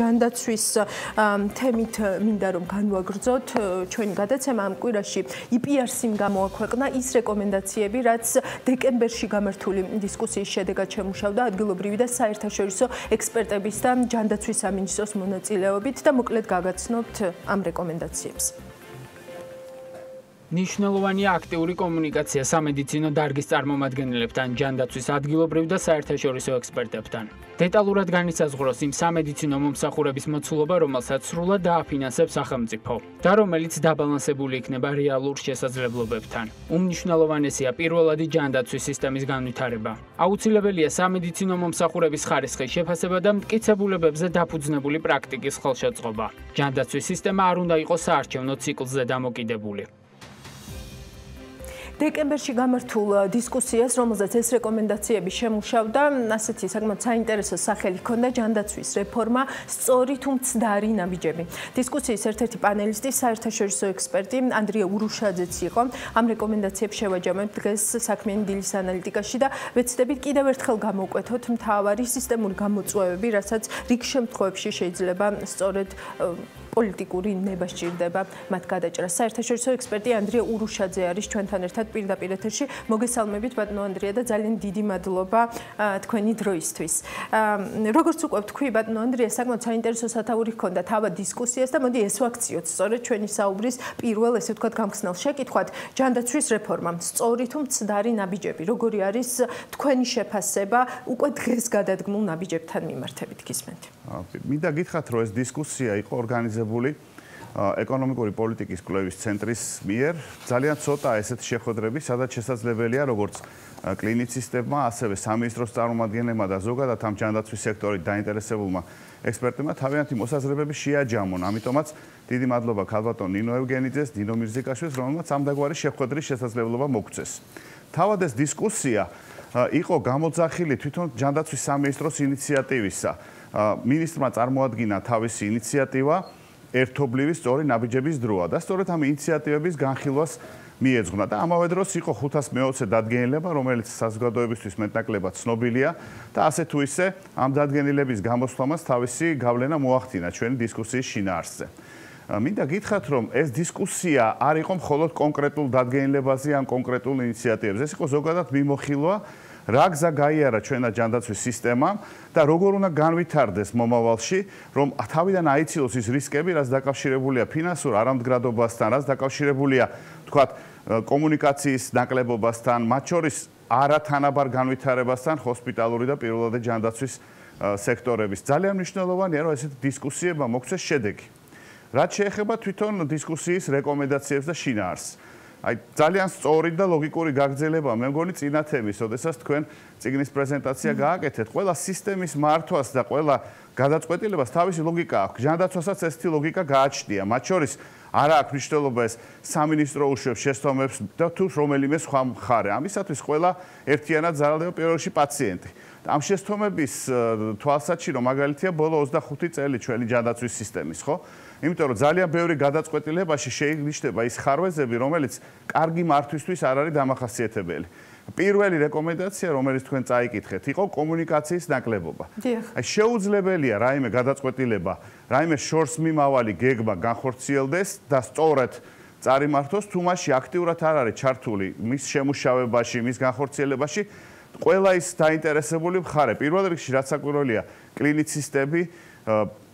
ჯანდაცვის თემით მინდა რომ განვაგრძოთ ჩვენი გადაცემა ამ კვირაში IPRC-მ გამოაქვეყნა ის რეკომენდაციები, რაც დეკემბერში გამართული დისკუსიის შედეგად შემუშავდა ადგილობრივი და საერთაშორისო ექსპერტების და ჯანდაცვის სამინისტროს მონაწილეობით და მოკლედ გაგაცნობთ ამ რეკომენდაციებს. ნიშნულოვანია აქტიური კომუნიკაცია სამედიცინო დარგის წარმომადგენლებთან, ჯანდაცვის ადგილობრივ და საერთაშორისო ექსპერტებთან. დეტალურად განისაზღვროს იმ სამედიცინო მომსახურების მოცულობა, რომელსაც სრულად დააფინანსებს სახელმწიფო და რომელიც დაბალანსებული იქნება რეალურ შესაძლებლობებთან. უმნიშვნელოვანესია პირველადი ჯანდაცვის სისტემის განვითარება. აუცილებელია სამედიცინო მომსახურების ხარისხის შეფასება და მტკიცებულებებზე დაფუძნებული პრაქტიკის ხელშეწყობა. ჯანდაცვის სისტემა არ უნდა იყოს საარჩევნო ციკლზე დამოკიდებული. დეკემბერში გამართულ დისკუსიას, რომელზეც ეს რეკომენდაციები შემუშავდა, ასეთი საკმაოდ საინტერესო სახელი ჰქონდა ჯანდაცვის რეფორმა, სწორი თუ მცდარი ნაბიჯები. დისკუსიის ერთ-ერთი პანელისტი, საერთაშორისო ექსპერტი ანდრია ურუშაძეც იყო. ამ რეკომენდაციებს შევაჯამებთ დღეს საქმიანი დილის ანალიტიკაში და ვეცდებით კიდევ ერთხელ გამოვკვეთოთ მთავარი სისტემური გამოწვევები, რასაც რიგ შემთხვევებში შეიძლება სწორედ პოლიტიკური ნება სჭირდება მათ გადაჭრა. საერთაშორისო ექსპერტი ანდრია ურუშაძე არის ჩვენთან ერთად პირდაპირ ეთერში. მოგესალმებით ბატონო ანდრია და ძალიან დიდი მადლობა თქვენი დროისთვის. როგორც უკვე ვთქვი ბატონო ანდრია, საკმაოდ საინტერესო სათაური ჰქონდა თავად დისკუსიას და მოდი ეს ვაქციოთ სწორედ ჩვენი საუბრის პირველ ესე ვთქვათ გამხსნელ შეკითხვად ჯანდაცვის რეფორმა. სწორი თუ მცდარი ნაბიჯები, როგორი არის თქვენი შეფასება უკვე დღეს გადადგმულ ნაბიჯებთან მიმართებით გისმენთ? მინდა გითხრათ რომ ეს დისკუსია იყო ორგანიზებული ეკონომიკური პოლიტიკის კვლევის ცენტრის მიერ ძალიან ცოტა ესეთ შეხვედრები, სადაც შესაძლებელია როგორც კლინიცისტებმა, ასევე სამინისტროს წარმომადგენლებმა და ზოგადად ამ ჯანდაცვის სექტორით დაინტერესებულმა ექსპერტებმა თავიანთი მოსაზრებები შეაჯამონ. ამიტომაც დიდი მადლობა ქალბატონ ნინო ევგენიძეს, დინო მირზიკაშვილს, რომელმაც ამ დაგვარი შეხვედრის შესაძლებლობა მოგცეს. თავად ეს დისკუსია იყო გამოძახილი თვითონ ჯანდაცვის სამინისტროს ინიციატივისა. მინისტრმა წარმოადგინა თავისი ინიციატივა ერთობლივი სწორი ნაბიჯების დროა და სწორედ ამ ინიციატივების განხილვას მიეძღვნა და ამავე დროს იყო 520 დადგენილება, რომელიც საზოგადოებისთვის მეტნაკლებად ცნობილია და ასე თუ ისე ამ დადგენილების გამოსვლამას თავისი გავლენა მოახდინა ჩვენი დისკუსიის შინაარსზე. მინდა გითხრათ, რომ ეს დისკუსია არ იყო მხოლოდ კონკრეტულ დადგენილებაზე ან კონკრეტულ ინიციატივებზე, ეს იყო ზოგადად მიმოხილვა რა გზა გაიარა ჩვენა ჯანდაცვის სისტემამ და როგორ უნდა განვითარდეს მომავალში, რომ თავიდან აიცილოს ის რისკები, რაც დაკავშირებულია ფინანსურ არამდგრადობასთან, რაც დაკავშირებულია, თქვათ, კომუნიკაციის ნაკლებობასთან, მათ შორის არათანაბარ განვითარებასთან ჰოსპიტალური და პირველადი ჯანდაცვის სექტორების. ძალიან მნიშვნელოვანია, რომ ესეთი დისკუსიება მოქცეს შედეგი. რაც შეეხება თვითონ დისკუსიის რეკომენდაციებს და შინაარსს. აი ძალიან სწორი და ლოგიკური გაგრძელება მე მგონი წინა თემის, ოდესაც თქვენ ციგნის პრეზენტაცია გააკეთეთ. ყველა სისტემის მართვას და ყველა გადაწყვეტილებას თავისი ლოგიკა აქვს. ჟანდაცვასაც ესეთი ლოგიკა გააჩნია. მათ შორის არა აქვს მნიშვნელობა ეს სამინისტრო უშვებს შეცდომებს და თუ რომელიმე სხვა მხარე. ამისათვის ყველა ერთიანად ზარალდება პირველში პაციენტი. ამ შეცდომების თვალსაჩინო მაგალითია ბოლო 25 წელი ჩვენი ჟანდაცვის სისტემის, ხო? იმიტომ რომ ძალიან ბევრი გადაწყვეტილებაში შეინიშნება ის ხარვეზები, რომელიც კარგი მართვისთვის არ არის დამახასიათებელი. პირველი რეკომენდაცია, რომელიც თქვენ წაიკითხეთ, იყო კომუნიკაციის ნაკლებობა. აი შეუძლებელია რაიმე გადაწყვეტილება, რაიმე შორს მიმავალი გეგმა განხორციელდეს და სწორედ წარიმართოს, თუ მასში აქტიურად არ არის ჩართული მის შემუშავებაში, მის განხორციელებაში ყველა ის დაინტერესებული მხარე. პირველ რიგში რაც საკვირველია, კლინიცისტები,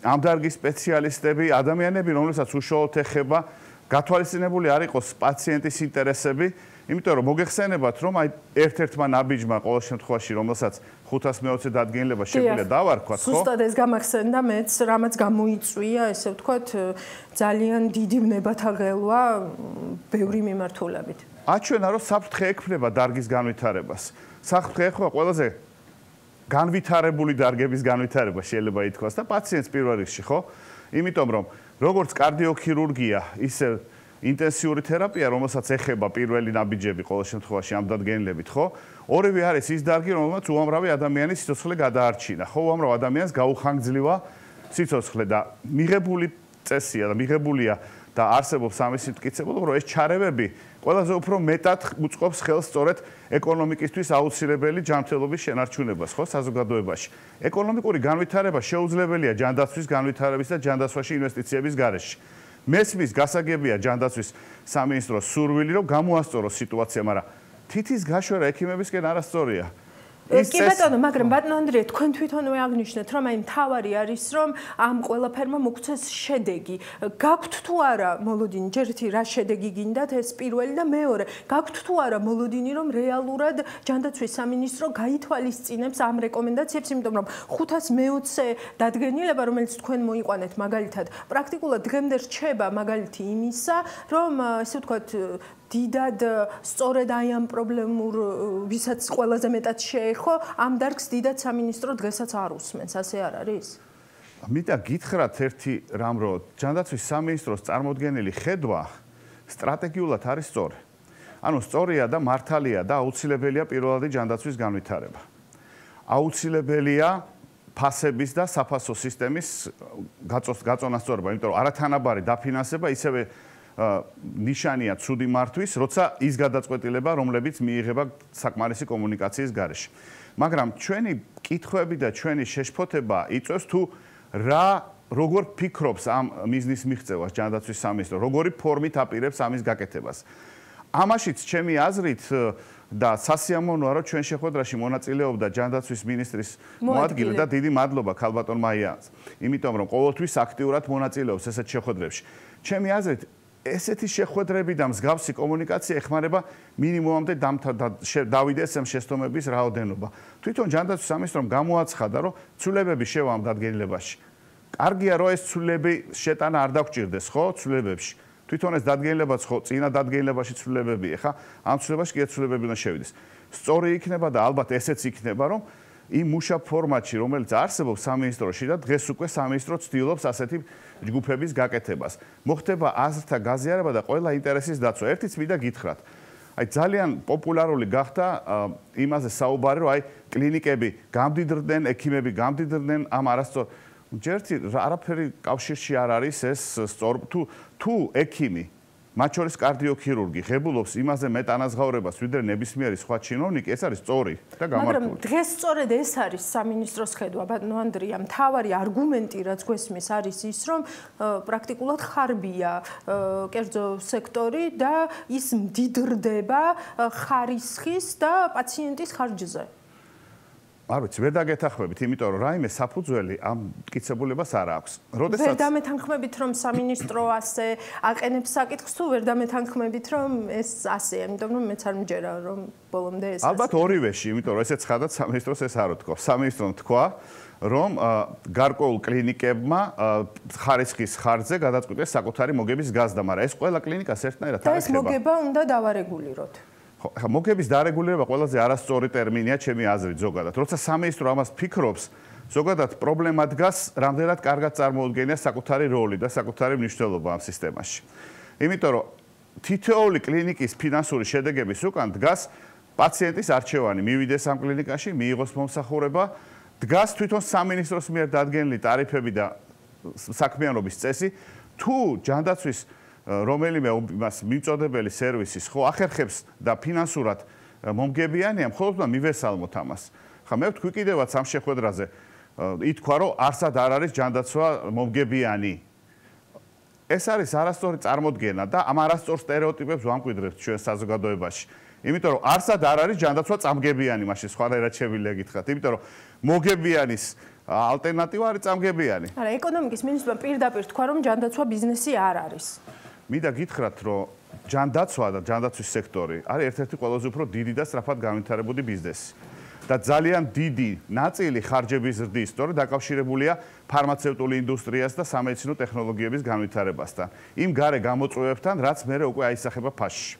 ამ დარგის სპეციალისტები, ადამიანები, რომლებსაც უშუალოდ ეხება, გათვალისწინებული არ იყოს პაციენტის ინტერესები, იმიტომ რომ მოგეხსენებათ, რომ აი ერთ-ერთმა ნაბიჯმა ყოველ შემთხვევაში, რომელსაც 520 დადგენილება შეგვიძლია დავარქვათ, ხო? სუსტად ეს გამახსენდა მეც, რამაც გამოიწვია, ესე ვთქვათ, ძალიან დიდი ვნებათა ღელვა ბევრი მიმართულებით. აჩვენა, რომ საფრთხე ექმნება დარგის განვითარებას. საფრთხე ეხება ყველაზე განვითარებული დარგების განვითარება შეიძლება ითქვას და პაციენტს პირველ რიგში ხო? იმიტომ რომ როგორც კარდიოქირურგია, ისე ინტენსიური თერაპია, რომელსაც ეხება პირველი ნაბიჯები ყოველ შემთხვევაში ამ დადგენილებით, ხო? ორივე არის ის დარგი, რომელმაც უამრავი ადამიანის სიცოცხლე გადაარჩინა. ხო, უამრავ ადამიანს გაუხანგძლივა სიცოცხლე და მიღებული წესია და მიღებულია და არსებობს ამისი მტკიცებულობა, რომ ეს ჩარევები ყველაზე უფრო მეტად უწყობს ხელს სწორედ ეკონომიკისთვის აუცილებელი ჯანმრთელობის შენარჩუნებას, ხო, საზოგადოებაში. ეკონომიკური განვითარება შეუძლებელია ჯანდაცვის განვითარების და ჯანდაცვაში ინვესტიციების გარეშე. მესმის გასაგებია ჯანდაცვის სამინისტროს სურვილი, რომ გამოასწოროს სიტუაცია, მაგრამ თითის გაშვერა ექიმებისკენ არასწორია. კი ბატონო, მაგრამ ბატონო ანდრია, თქვენ თვითონვე აღნიშნეთ, რომ აი მთავარი არის, რომ ამ ყველაფერმა მოგცეს შედეგი. გაქვთ თუ არა მოლოდინი, ჯერთი რა შედეგი გინდათ ეს პირველი და მეორე, გაქვთ თუ არა მოლოდინი, რომ რეალურად ჯანდაცვის სამინისტრო გაითვალისწინებს ამ რეკომენდაციებს, იმიტომ რომ 520 დადგენილება, რომელიც თქვენ მოიყვანეთ მაგალითად, პრაქტიკულად დღემდე რჩება მაგალითი იმისა, რომ ესე ვთქვათ, დიდად სწორედ აი ამ პრობლემურ ვისაც ყველაზე მეტად შეეხო ამ დარგს დიდად სამინისტრო დღესაც არ უსმენს. ასე არ არის? მიტა გითხრათ ერთი რამ რო ჯანდაცვის სამინისტროს წარმოქმნილი ხედვა სტრატეგიულად არის სწორი. ანუ სწორია და მართალია და აუცილებელია პირველადი ჯანდაცვის განვითარება. აუცილებელია ფასების და საფასო სისტემის გაწონასწორება იმიტომ რომ არათანაბარი დაფინანსება ისევე ნიშანია ცუდი მართვის, როცა ის გადაწყვეტილება, რომლებიც მიიღება საკმარისი კომუნიკაციის გარეშე. მაგრამ ჩვენი კითხვები და ჩვენი შეშფოთება იწევს თუ რა როგორ ფიქრობს ამ მიზნის მიღწევას ჯანდაცვის სამინისტრო, როგორი ფორმით აპირებს ამის გაკეთებას. ამაშიც ჩემი აზრით და სასიამოვნოა რომ ჩვენ შეხვედრაში მონაწილეობდა ჯანდაცვის ministris მოადგილე და დიდი მადლობა ქალბატონ მაიანს. იმიტომ რომ ყოველთვის აქტიურად მონაწილეობს ესეთ შეხვედრებში. ჩემი აზრით ესეთი შეხვედრები და მსგავსი კომუნიკაცია ეხმარება მინიმუმამდე დავიდეს ამ შეცდომების რაოდენობა. თვითონ ჯანდაცვის სამინისტრომ გამოაცხადა, რომ ცვლილებები შევა ამ დადგენილებაში. კარგია, რომ ეს ცვლილები შეტანა არ დაგჭირდეს, ხო, ცვლილებებში. თვითონ ეს დადგენილებაც ხო, წინა დადგენილებაში ცვლილებებია, ხა? ამ ცვლილებაში კი ცვლილებები უნდა შევიდეს. სწორი იქნება და ალბათ ესეც იქნება, რომ იმ მუშა ფორმატში, რომელიც არსებობს სამინისტროში და დღეს უკვე სამინისტრო ცდილობს ასეთი ჯგუფების გაკეთებას. მოხდება აზრთა გაზიარება და ყველა ინტერესის დაცვა. ერთიც მინდა გითხრათ. აი ძალიან პოპულარული გახდა იმაზე საუბარი, რომ აი კლინიკები გამდიდრდნენ, ექიმები გამდიდრდნენ ამ არასწორ ჯერთი არაფერი კავშირში არ არის ეს სწორ თუ თუ ექიმი მათ შორის კარდიოქირურგი ღებულობს იმაზე მეტანაზღაურებას ვიდრე ნებისმიერი სხვა ჩინოვნიკი ეს არის სწორი და გამართული. მაგრამ დღეს სწორედ ეს არის სამინისტროს ხედვა. ბატონო ანდრია მთავარი არგუმენტი რაც გვესმის არის ის რომ პრაქტიკულად ხარბია კერძო სექტორი და ის მდიდრდება ხარისხის და პაციენტის ხარჯზე არ ვიცი, ვერ დაგეთახმებით, იმიტომ რომ რაიმე საფუძველი ამ მტკიცებულებას არ აქვს. როდესაც ვერ დამეთანხმებით, რომ სამინისტრო ასე აყენებს საკითხს, თუ ვერ დამეთანხმებით, რომ ეს ასეა, იმიტომ რომ მეც არ მჯერა, რომ ბოლომდე ეს ალბათ ორივეში, იმიტომ რომ ესეც ხადად სამინისტროს ეს არ უთქვა. სამინისტრომ თქვა, რომ გარკვეულ კლინიკებმა ხარისხის ხარჯზე გადაწყვიტეს საკუთარი მოგების გაზდა, მაგრამ ეს ყველა კლინიკას ერთნაირად არ ეხება. ეს მოგება უნდა დავარეგულიროთ. ხა მოგების დარეგულირება ყველაზე არასწორი ტერმინია ჩემი აზრით ზოგადად. როცა სამინისტრო ამას ფიქრობს, ზოგადად პრობლემა დგას, რამდენად კარგად წარმოუდგენია საკუთარი როლი და საკუთარი მნიშვნელობა ამ სისტემაში. იმიტომ რომ თითოეული კლინიკის ფინანსური შედეგების უკან დგას პაციენტის არჩევანი, მივიდეს ამ კლინიკაში, მიიღოს მომსახურება, დგას თვითონ სამინისტროს მიერ დადგენილი ტარიფები და საქმიანობის წესი, თუ ჯანდაცვის რომელიმე იმას მიწოდებელი სერვისის ხო ახერხებს და ფინანსურად მომგებიანია, მხოლოდ უნდა მივესალმოთ ამას. ხა მე ვთქვი კიდევაც ამ შეხვედრაზე ითქვა რომ არსად არ არის ჯანდაცვა მომგებიანი. ეს არის არასწორი წარმოდგენა და ამ არასწორ სტერეოტიპებს ვამკვიდრებთ ჩვენ საზოგადოებაში. იმიტომ რომ არსად არ არის ჯანდაცვა წამგებიანი, მაშინ სხვა რა შეიძლება გითხრათ, იმიტომ რომ მოგებიანის ალტერნატივა არის წამგებიანი. არა, ეკონომიკის მინისტრმა პირდაპირ თქვა რომ ჯანდაცვა ბიზნესი არ არის. მინდა გითხრათ, რომ ჯანდაცვა და ჯანდაცვის სექტორი არის ერთ-ერთი ყველაზე უფრო დიდი და სწრაფად განვითარებული ბიზნესი. და ძალიან დიდი ნაწილი ხარჯების ზრდის სწორედ დაკავშირებულია ფარმაცევტული ინდუსტრიას და სამედიცინო ტექნოლოგიების განვითარებასთან. იმ gare გამოწვევებთან, რაც მე უკვე აისახება ფასში.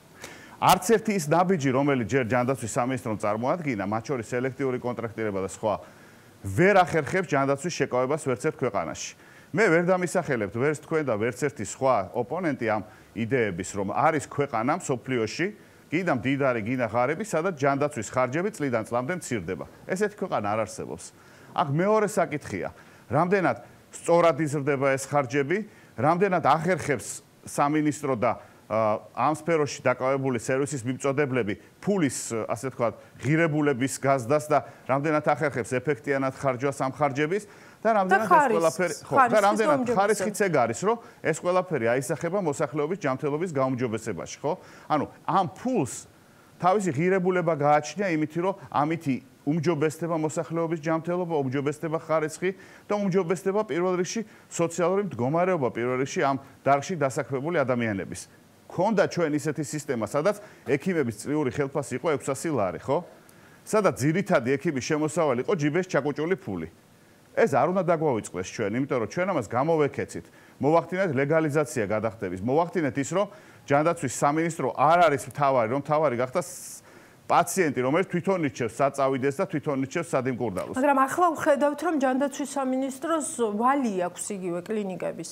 არც ერთი ის ნაბიჯი, რომელიც ჯერ ჯანდაცვის სამინისტრომ წარმოადგინა, მათ შორის სელექტიური კონტრაქტირება და სხვა, ვერ ახერხებს ჯანდაცვის შეკავებას ვერც ერთ ქვეყანაში. მე ვერ დამისახელებთ ვერც თქვენ და ვერც ერთი სხვა ოპონენტი ამ იდეების რომ არის ქვეყანა სოფლიოში კიდე მდიდარი გინა ღარები სადაც ჯანდაცვის ხარჯები წლიდან წლამდე მცირდება. ესეთი ქვეყანა არ არსებობს. აქ მეორე საკითხია. რამდენად სწორად იზრდება ეს ხარჯები? რამდენად ახერხებს სამინისტრო და ამ სფეროში დაკავებული სერვისის მიწოდებლები ფულის ასე ვთქვათ ღირებულების გაზდას და რამდენად ახერხებს ეფექტიანად ხარჯვას ამ ხარჯების და რამდენად ეს ყველაფერი ხო და რამდენად ხარისხიც ეგ არის რომ ეს ყველაფერი აისახება მოსახლეობის ჯანმრთელობის გაუმჯობესებაში ხო ანუ ამ ფულს თავისი ღირებულება გააჩნია იმითი რომ ამითი უმჯობესდება მოსახლეობის ჯანმრთელობა, უმჯობესდება ხარისხი და უმჯობესდება პირველ რიგში სოციალური მდგომარეობა პირველ რიგში ამ დარგში დასაქმებული ადამიანების. ქონდა ჩვენ ისეთი სისტემა, სადაც ექიმების წრიული ხელფასი იყო 600 ლარი, ხო? სადაც ძირითადი ექიმის შემოსავალი იყო ჯიბეს ჩაკუჭული ფული. ეს არ უნდა დაგვაუწყდეს ჩვენ, იმიტომ რომ ჩვენ ამას გამოვეკეცით. მოვახდინეთ ლეგალიზაცია გადახდების. მოვახდინეთ ის, რომ ჯანდაცვის სამინისტრო არ არის მთავარი, რომ მთავარი გახდა პაციენტი, რომელიც თვითონ ირჩევს საწავიდეს და თვითონ ირჩევს სადიმკურდალოს. მაგრამ ახლა ვხედავთ, რომ ჯანდაცვის სამინისტროს ვალი აქვს იგივე კლინიკების.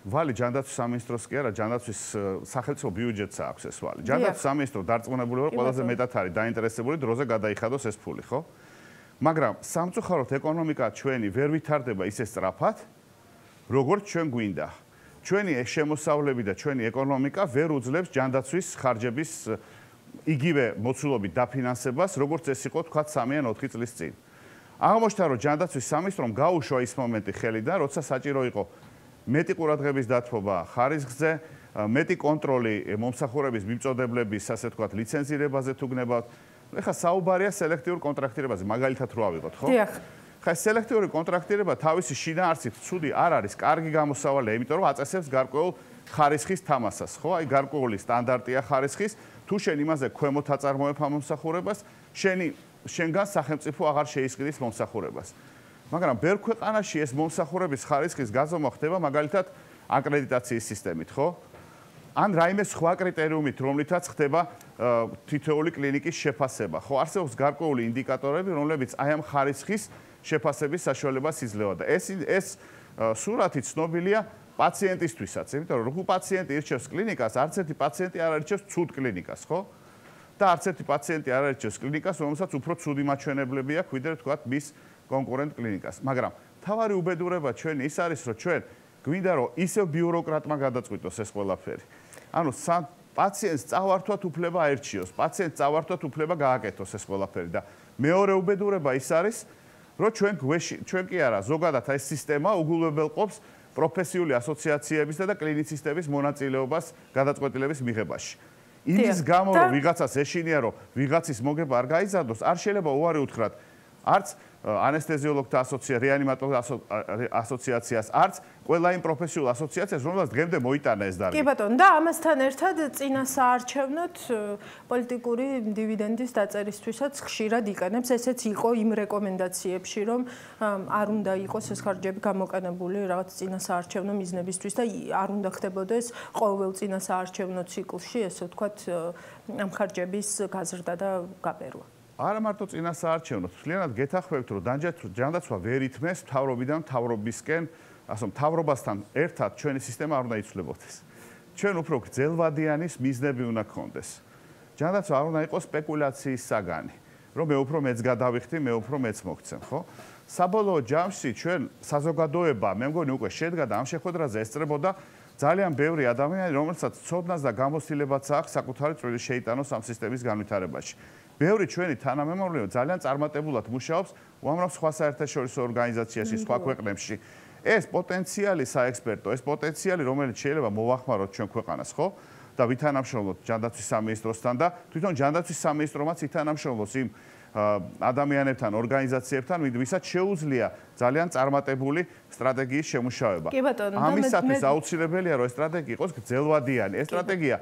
ვალი ჯანდაცვის სამინისტროს კი არა, ჯანდაცვის სახელმწიფო ბიუჯეტს აქვს ეს ვალი. ჯანდაცვის სამინისტრო დარწმუნებული ვარ, ყველაზე მეტად არის დაინტერესებული დროზე გადაიხადოს ეს ფული, ხო? მაგრამ სამწუხაროდ ეკონომიკა ჩვენი ვერ ვითარდება ისე სწრაფად, როგორც ჩვენ გვინდა. ჩვენი შემოსავლები და ჩვენი ეკონომიკა ვერ უძლებს ჯანდაცვის ხარჯების იგივე მოცულობით დაფინანსებას, როგორც ეს იყო თქვა 3 ან 4 წლის წინ. აღმოჩნდა, რომ ჯანდაცვის სამინისტრომ გაუშვა ის მომენტი ხელიდან, როცა საჭირო იყო მეტი ყურადღების დათმობა ხარისხზე, მეტი კონტროლი მომსახურების მიმწოდებლების, ასე თქვა, ლიცენზირებაზე თუ გნებავთ. ეხლა საუბარია სელექტიურ კონტრაქტირებაზე, მაგალითად რო ავიღოთ, ხო? დიახ. ხა სელექტიური კონტრაქტირება თავისი შინაარსით ცუდი არ არის, კარგი გამოსავალია, იმიტომ რომ აწესებს გარკვეულ ხარისხის თამასას, ხო? აი გარკვეული სტანდარტია ხარისხის, თუ შენ იმაზე ქვემოთ აწარმოებ ამ მომსახურებას, შენი შენგან სახელმწიფო აღარ შეისყიდის მომსახურებას. მაგრამ ბევრ ქვეყანაში ეს მომსახურების ხარისხის გაზომა ხდება მაგალითად აკრედიტაციის სისტემით, ხო? ან რაიმე სხვა კრიტერიუმით, რომლითაც ხდება თითოეული კლინიკის შეფასება. ხო, არსებობს გარკვეული ინდიკატორები, რომლებიც აი ამ ხარისხის შეფასების საშუალებას იძლევა და ეს ეს სურათი ცნობილია პაციენტისთვისაც, იმიტომ რომ როგორ პაციენტი ირჩევს კლინიკას, არც ერთი პაციენტი არ არჩევს ცუდ კლინიკას, ხო? და არც ერთი პაციენტი არ არჩევს კლინიკას, რომელსაც უფრო ცუდი მაჩვენებლები აქვს, ვიდრე თქვა მის კონკურენტ კლინიკას. მაგრამ თავარი უბედურება ჩვენი ის არის, რომ ჩვენ გვინდა რომ ისევ ბიუროკრატმა გადაწყვიტოს ეს ყველაფერი. ანუ პაციენტს წავართვათ უფლება აერჩიოს, პაციენტს წავართვათ უფლება გააკეთოს ეს ყველაფერი და მეორე უბედურება ის არის, რომ ჩვენ გვეში ჩვენ კი არა, ზოგადად ეს სისტემა უგულებელყოფს პროფესიული ასოციაციებისა და კლინიცისტების მონაწილეობას გადაწყვეტილების მიღებაში. იმის გამო რომ ვიღაცას ეშინია რომ ვიღაცის მოგება არ გაიზარდოს, არ შეიძლება უარი უთხრათ არც ანესთეზიოლოგთა ასოციაცია, რეანიმატორთა ასოციაციას, არც ყველა იმ პროფესიულ ასოციაციას, რომელსაც დღემდე მოიტანა ეს დარგი. კი ბატონო, და ამასთან ერთად წინა საარჩევნოთ პოლიტიკური დივიდენდის დაწერისთვისაც ხშირად იყენებს, ესეც იყო იმ რეკომენდაციებში, რომ არ უნდა იყოს ეს ხარჯები გამოყენებული რაღაც წინა საარჩევნო მიზნებისთვის და არ უნდა ხდებოდეს ყოველ წინა საარჩევნო ციკლში, ესე ვთქვათ, ამ ხარჯების გაზრდა და გაბერვა. არა მარტო წინა საარჩევნოთ, ძალიანად გეთახმებთ, რომ ჯანდაცვა ვერ ითმეს თავრობიდან თავრობისკენ, ასე თავრობასთან ერთად ჩვენი სისტემა არ უნდა იცვლებოდეს. ჩვენ უფრო გძელვადიანის მიზნები უნდა გქონდეს. ჯანდაცვა არ უნდა იყოს სპეკულაციის საგანი, რომ მე უფრო მეც გადავიხდი, მე უფრო მეც მოგცემ, ხო? საბოლოო ჯამში ჩვენ საზოგადოება, მე მგონი უკვე შედგა და ამ შეხვედრაზე ესწრებოდა ძალიან ბევრი ადამიანი, რომელსაც ცოდნას და გამოცდილებაც აქვს საკუთარი წვლილი შეიტანოს ამ სისტემის განვითარებაში. ბევრი ჩვენი თანამემამულე ძალიან წარმატებულად მუშაობს უამრავ სხვა საერთაშორისო ორგანიზაციაში, სხვა ქვეყნებში. ეს პოტენციალი საექსპერტო, ეს პოტენციალი, რომელიც შეიძლება მოვახმაროთ ჩვენ ქვეყანას, ხო? და ვითანამშრომლოთ ჯანდაცვის სამინისტროსთან და თვითონ ჯანდაცვის სამინისტრომაც ითანამშრომლობს იმ ადამიანებთან, ორგანიზაციებთან, ვისაც შეუძლია ძალიან წარმატებული სტრატეგიის შემუშავება. ამისათვის აუცილებელია, რომ ეს სტრატეგია იყოს გრძელვადიანი. ეს სტრატეგია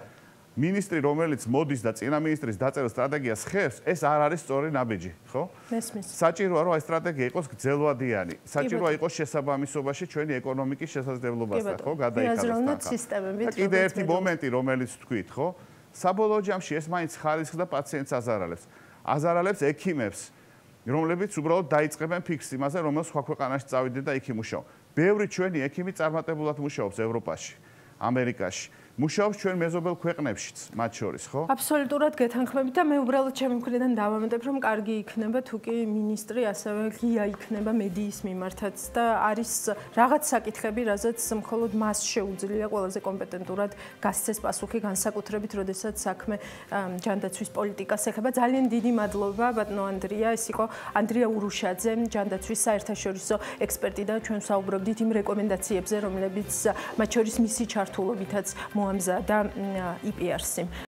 ministri რომელიც მოდის და წინა ministris დაწერილ სტრატეგიას ხერს, ეს არ არის სწორი ნაბიჯი, ხო? მესმის. საჭიროა რომ აი სტრატეგია იყოს გრძელვადიანი. საჭიროა იყოს შესაბამისობაში ჩვენი ეკონომიკის შესაძლებლობასთან, ხო? გადაიხადოს სისტემებით. კიდე ერთი მომენტი, რომელიც თქვით, ხო? საბოლოო ჯამში ეს მაინც ხარისხს და პაციენტს აზარალებს. აზარალებს ექიმებს, რომლებიც უბრალოდ დაიწყებენ ფიქს იმაზე, რომ სხვა ქვეყანაში წავიდნენ და იქ იმუშაო. ბევრი ჩვენი ექიმი წარმატებულად მუშაობს ევროპაში, ამერიკაში. მუშაობს ჩვენ მეზობელ ქვეყნებშიც, მათ შორის, ხო? აბსოლუტურად გეთანხმებით და მე უბრალოდ ჩემი მხრიდან დავამატებ, რომ კარგი იქნება თუ კი მინისტრი ასევე ღია იქნება მედიის მიმართაც და არის რაღაც საკითხები, რაზეც მხოლოდ მას შეუძლია ყველაზე კომპეტენტურად გასცეს პასუხი განსაკუთრებით, როდესაც საქმე ჯანდაცვის პოლიტიკას ეხება. ძალიან დიდი მადლობა ბატონო ანდრია, ეს იყო ანდრია ურუშაძე, ჯანდაცვის საერთაშორისო ექსპერტი და ჩვენ საუბრობდით იმ რეკომენდაციებზე, რომლებიც მათ შორის მისი ჩართულობითაც მოამზადა IPRC.